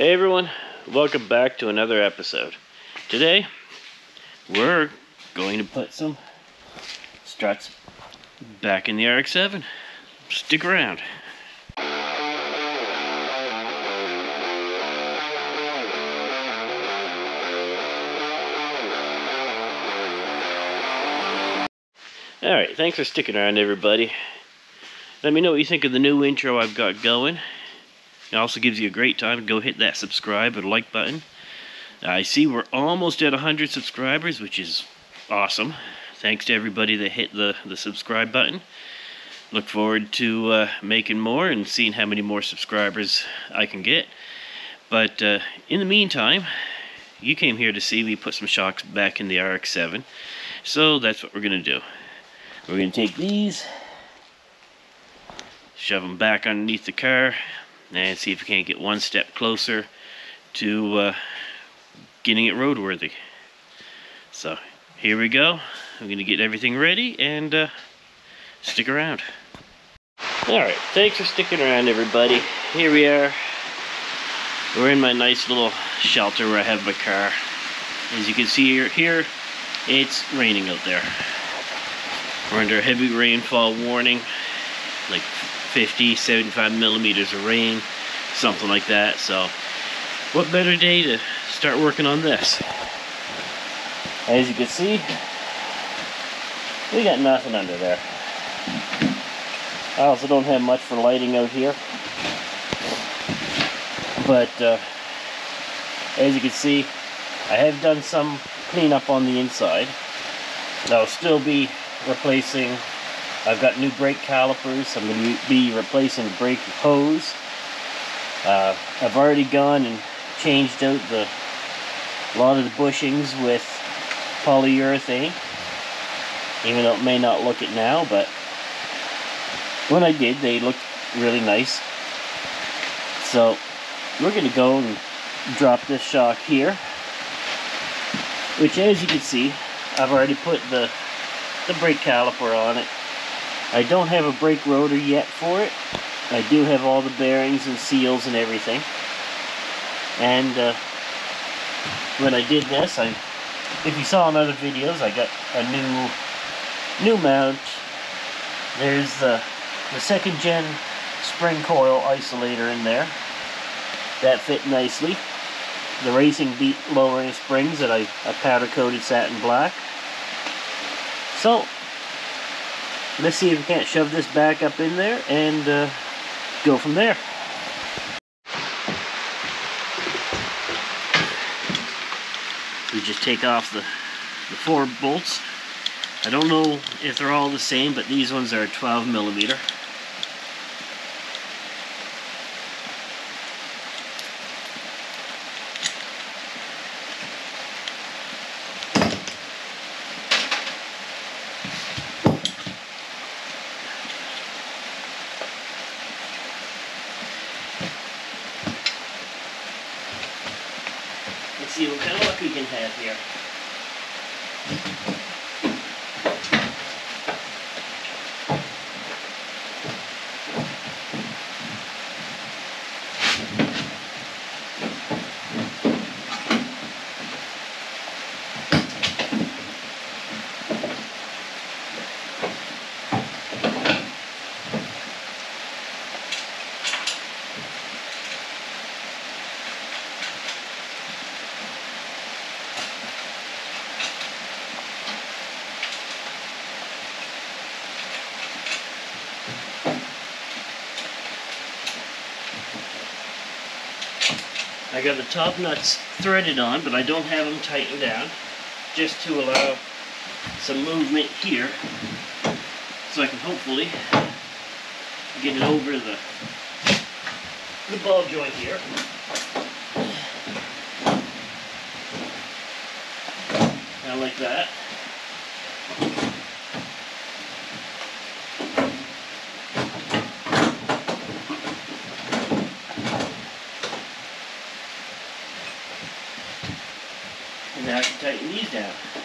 Hey everyone, welcome back to another episode. Today, we're going to put some struts back in the RX-7. Stick around. Alright, thanks for sticking around everybody. Let me know what you think of the new intro I've got going. It also gives you a great time to go hit that subscribe or like button. I see we're almost at 100 subscribers, which is awesome. Thanks to everybody that hit the, the subscribe button. Look forward to uh, making more and seeing how many more subscribers I can get. But uh, in the meantime, you came here to see me put some shocks back in the RX-7. So that's what we're going to do. We're going to take these, shove them back underneath the car, and see if we can't get one step closer to uh, getting it roadworthy. So here we go. I'm going to get everything ready and uh, stick around. Alright, thanks for sticking around everybody. Here we are. We're in my nice little shelter where I have my car. As you can see here, here it's raining out there. We're under a heavy rainfall warning, like 50, 75 millimeters of rain, something like that. So, what better day to start working on this? As you can see, we got nothing under there. I also don't have much for lighting out here. But, uh, as you can see, I have done some cleanup on the inside. I'll still be replacing, I've got new brake calipers, I'm going to be replacing the brake hose. Uh, I've already gone and changed out the a lot of the bushings with polyurethane, even though it may not look it now, but when I did, they looked really nice. So we're going to go and drop this shock here, which as you can see, I've already put the the brake caliper on it. I don't have a brake rotor yet for it. I do have all the bearings and seals and everything. And uh, when I did this, I, if you saw in other videos, I got a new new mount. There's the, the second gen spring coil isolator in there. That fit nicely. The Racing Beat lowering springs that I, I powder coated satin black. So, let's see if we can't shove this back up in there and uh, go from there. We just take off the, the four bolts. I don't know if they're all the same, but these ones are 12 millimeter. See what kind of luck we can have here. I got the top nuts threaded on, but I don't have them tightened down, just to allow some movement here, so I can hopefully get it over the, the ball joint here. Now like that. And now I can tighten these down.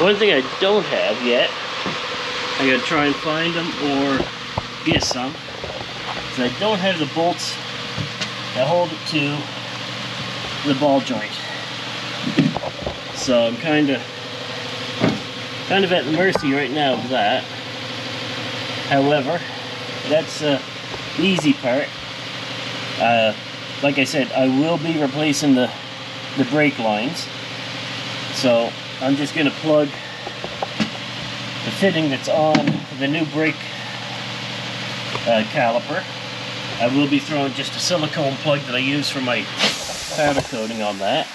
One thing I don't have yet, I gotta try and find them or get some, is I don't have the bolts that hold it to the ball joint. So I'm kind of kind of at the mercy right now of that. However, that's uh, the easy part. Uh, like I said, I will be replacing the the brake lines. So I'm just going to plug the fitting that's on the new brake uh, caliper. I will be throwing just a silicone plug that I use for my powder coating on that.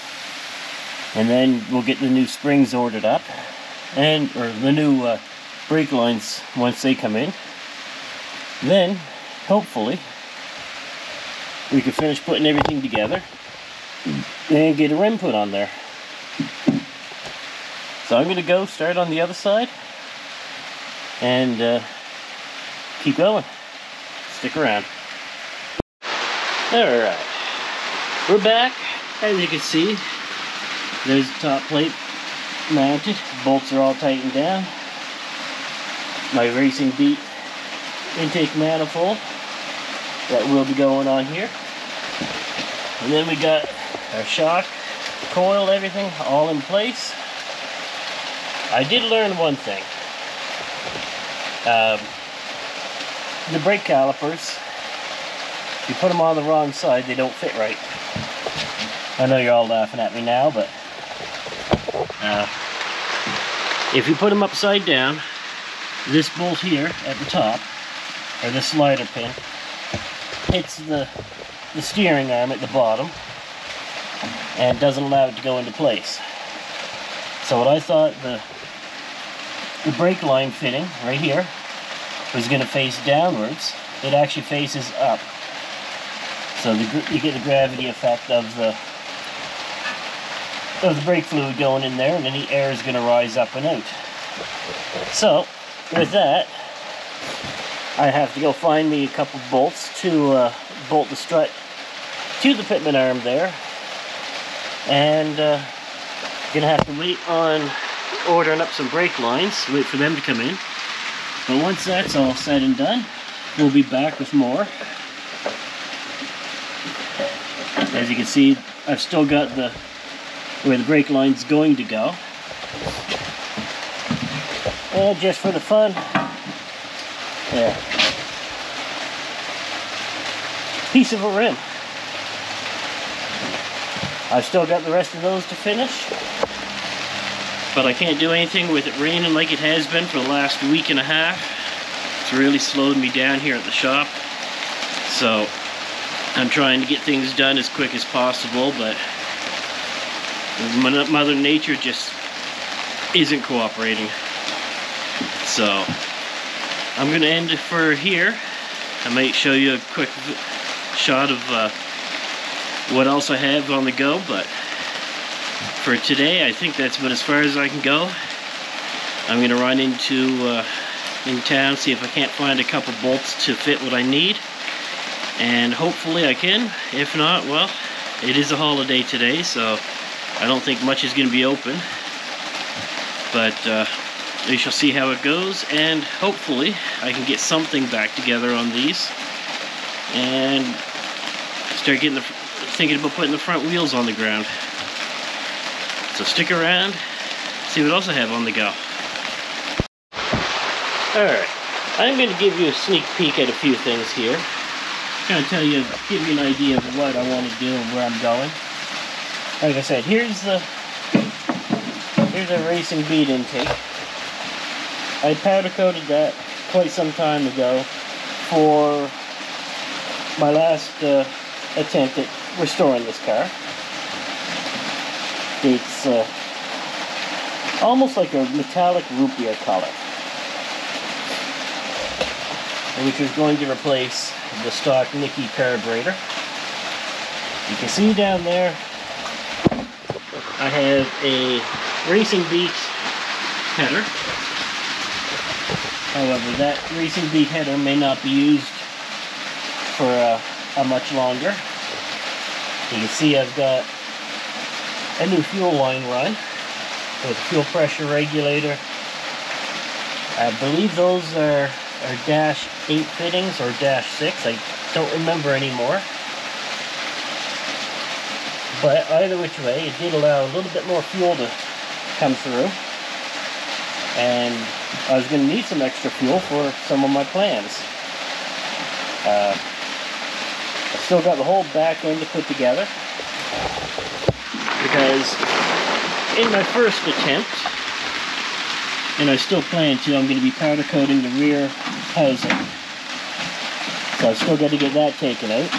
And then we'll get the new springs ordered up. And, or the new uh, brake lines once they come in. Then, hopefully, we can finish putting everything together and get a rim put on there. So I'm going to go start on the other side and uh, keep going. Stick around. Alright, we're back. As you can see, there's the top plate mounted. Bolts are all tightened down. My Racing Beat intake manifold that will be going on here. And then we got our shock, coil, everything all in place. I did learn one thing. Um, the brake calipers, if you put them on the wrong side, they don't fit right. I know you're all laughing at me now, but uh, if you put them upside down, this bolt here at the top, or the slider pin, hits the, the steering arm at the bottom and doesn't allow it to go into place. So what I thought the the brake line fitting right here was going to face downwards, it actually faces up. So the, you get the gravity effect of the of the brake fluid going in there and any air is going to rise up and out. So with that, I have to go find me a couple bolts to uh, bolt the strut to the pitman arm there and uh, gonna have to wait on ordering up some brake lines wait for them to come in. But once that's all said and done we'll be back with more. As you can see I've still got the where the brake line's going to go. And just for the fun yeah piece of a rim. I've still got the rest of those to finish. But I can't do anything with it raining like it has been for the last week and a half. It's really slowed me down here at the shop. So I'm trying to get things done as quick as possible, but Mother Nature just isn't cooperating. So I'm going to end it for here. I might show you a quick shot of uh, what else I have on the go, but for today, I think that's about as far as I can go. I'm going to run into uh, in town, see if I can't find a couple bolts to fit what I need. And hopefully I can. If not, well, it is a holiday today, so I don't think much is going to be open. But uh, we shall see how it goes, and hopefully I can get something back together on these. And start getting the thinking about putting the front wheels on the ground. So stick around, see what else I have on the go. Alright, I'm going to give you a sneak peek at a few things here. Kind of tell you, give you an idea of what I want to do and where I'm going. Like I said, here's the here's a Racing Beat intake. I powder coated that quite some time ago for my last uh, attempt at restoring this car. It's uh, almost like a metallic root beer color, which is going to replace the stock Nikki carburetor. You can see down there, I have a Racing Beat header. However, that Racing Beat header may not be used for uh, a much longer. You can see I've got a new fuel line run. with fuel pressure regulator. I believe those are, are dash 8 fittings or dash 6. I don't remember anymore. But either which way, it did allow a little bit more fuel to come through. And I was going to need some extra fuel for some of my plans. Uh, I still got the whole back end to put together. Because in my first attempt, and I still plan to, I'm going to be powder coating the rear housing. So I've still got to get that taken out.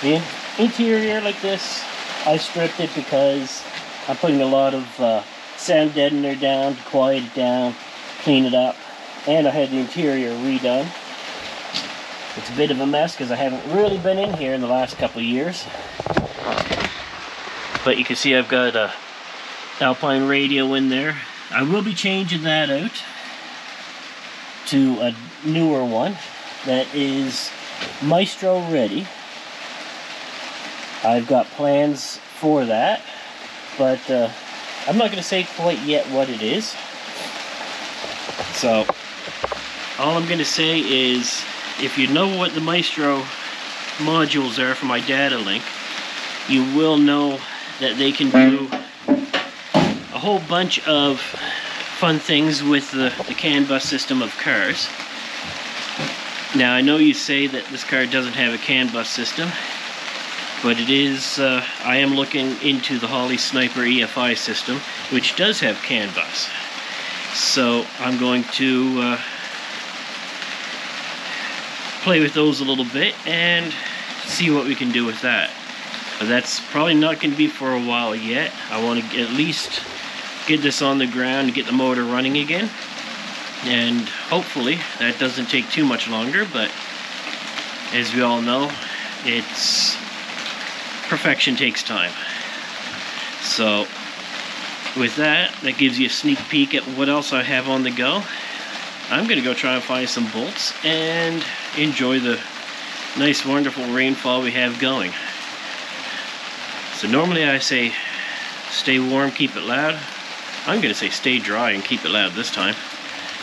The interior like this, I stripped it because I'm putting a lot of uh, deadener down to quiet it down, clean it up, and I had the interior redone. It's a bit of a mess because I haven't really been in here in the last couple years. But you can see I've got a Alpine radio in there. I will be changing that out to a newer one that is Maestro ready. I've got plans for that, but uh, I'm not going to say quite yet what it is. So, all I'm going to say is if you know what the Maestro modules are for my data link, you will know that they can do a whole bunch of fun things with the, the CAN bus system of cars. Now I know you say that this car doesn't have a CAN bus system, but it is, uh, I am looking into the Holley Sniper EFI system, which does have CAN bus. So I'm going to uh, play with those a little bit and see what we can do with that. But that's probably not going to be for a while yet. I want to at least get this on the ground and get the motor running again. And hopefully that doesn't take too much longer, but as we all know, it's perfection takes time. So with that, that gives you a sneak peek at what else I have on the go. I'm going to go try and find some bolts and enjoy the nice wonderful rainfall we have going. So normally I say stay warm, keep it loud. I'm going to say stay dry and keep it loud this time.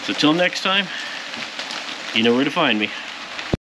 So till next time, you know where to find me.